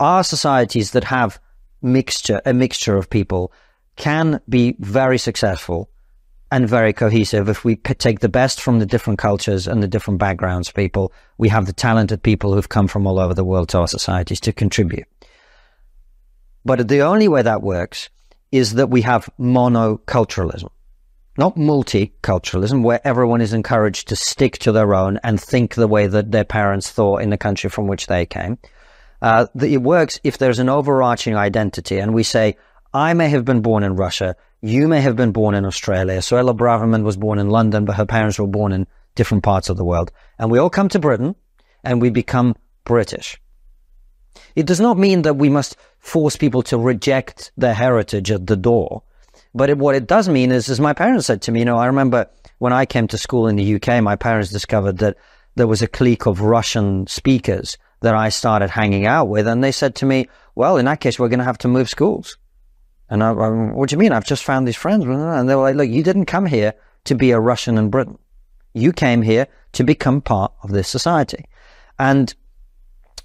our societies that have mixture, a mixture of people can be very successful and very cohesive if we take the best from the different cultures and the different backgrounds people. We have the talented people who've come from all over the world to our societies to contribute. But the only way that works is that we have monoculturalism, not multiculturalism, where everyone is encouraged to stick to their own and think the way that their parents thought in the country from which they came. Uh, it works if there's an overarching identity and we say, I may have been born in Russia, you may have been born in Australia. Suella Braverman was born in London, but her parents were born in different parts of the world. And we all come to Britain and we become British. It does not mean that we must force people to reject their heritage at the door. But it, what it does mean is, as my parents said to me, you know, I remember when I came to school in the UK, my parents discovered that there was a clique of Russian speakers that I started hanging out with. And they said to me, well, in that case, we're going to have to move schools. And I, I, what do you mean? I've just found these friends. And they were like, look, you didn't come here to be a Russian in Britain. You came here to become part of this society. And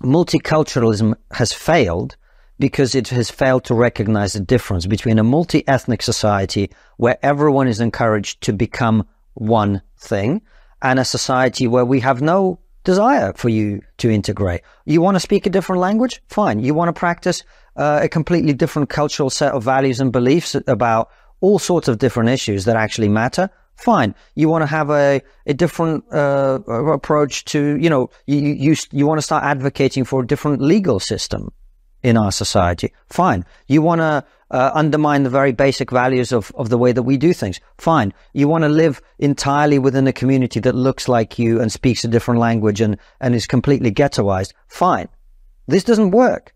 multiculturalism has failed because it has failed to recognize the difference between a multi-ethnic society where everyone is encouraged to become one thing and a society where we have no desire for you to integrate. You want to speak a different language? Fine. You want to practice uh, a completely different cultural set of values and beliefs about all sorts of different issues that actually matter? Fine. You want to have a, a different uh, approach to, you know, you, you, you want to start advocating for a different legal system in our society. Fine. You want to uh, undermine the very basic values of, of the way that we do things. Fine. You want to live entirely within a community that looks like you and speaks a different language and, and is completely ghettoized. Fine. This doesn't work.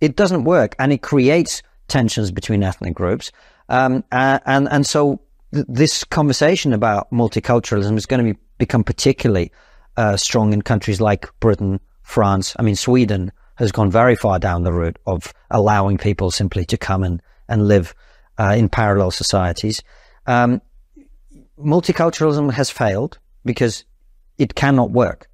It doesn't work. And it creates tensions between ethnic groups. Um, and, and, so th- this conversation about multiculturalism is going to be, become particularly uh, strong in countries like Britain, France, I mean, Sweden, has gone very far down the route of allowing people simply to come and, and live uh, in parallel societies. Um, multiculturalism has failed because it cannot work.